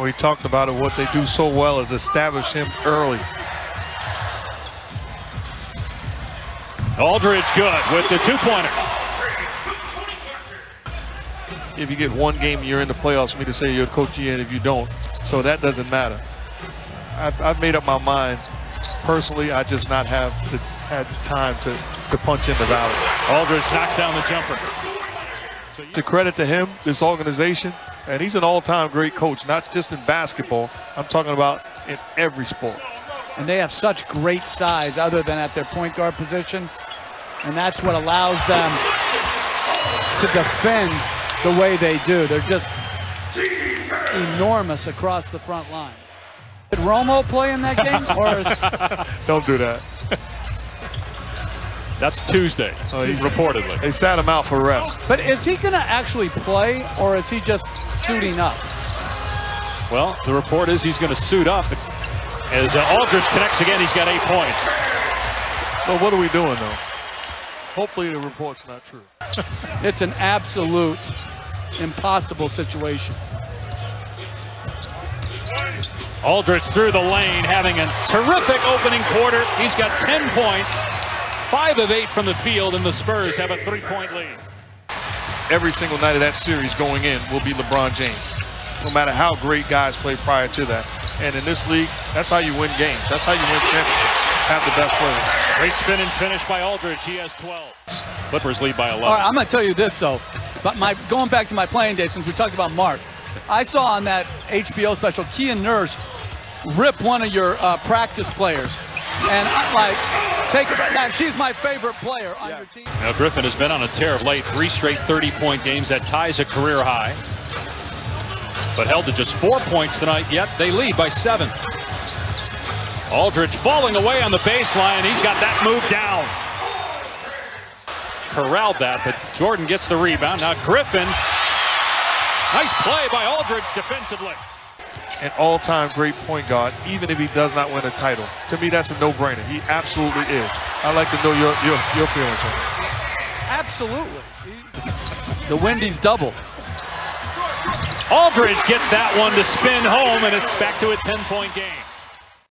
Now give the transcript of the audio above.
We talked about it. What they do so well is establish him early. Aldridge good with the two-pointer. If you get one game, you're in the playoffs. For me to say you're coach in if you don't, so that doesn't matter. I've, I've made up my mind. Personally, I just not have the, had the time to, to punch in the valley. Aldridge knocks down the jumper. To credit to him, this organization, and he's an all-time great coach, not just in basketball. I'm talking about in every sport. And they have such great size other than at their point guard position. And that's what allows them to defend the way they do. They're just enormous across the front line. Did Romo play in that game? or Don't do that. That's Tuesday, Oh, he's- reportedly. They sat him out for rest. But is he going to actually play, or is he just suiting up? Well, the report is he's going to suit up. As uh, Aldridge connects again, he's got eight points. Well, what are we doing, though? Hopefully the report's not true. It's an absolute impossible situation. Aldridge through the lane, having a terrific opening quarter. He's got 10 points, five of eight from the field, and the Spurs have a three-point lead. Every single night of that series going in will be LeBron James, no matter how great guys play prior to that. And in this league, that's how you win games. That's how you win championships. Have the best players. Great spin and finish by Aldridge. He has 12. Clippers lead by 11. All right, I'm going to tell you this, though. But my going back to my playing days, since we talked about Mark, I saw on that HBO special, Kia Nurse rip one of your uh, practice players. And I'm like, take it now. She's my favorite player on your team. Now Griffin has been on a tear of late. Three straight 30-point games. That ties a career high. But held to just four points tonight, yet they lead by seven. Aldridge falling away on the baseline. He's got that move down. Corralled that, but Jordan gets the rebound. Now Griffin. Nice play by Aldridge defensively. An all-time great point guard, even if he does not win a title. To me, that's a no-brainer. He absolutely is. I'd like to know your, your, your feelings on it. Absolutely. The Wendy's double. Aldridge gets that one to spin home, and it's back to a 10-point game.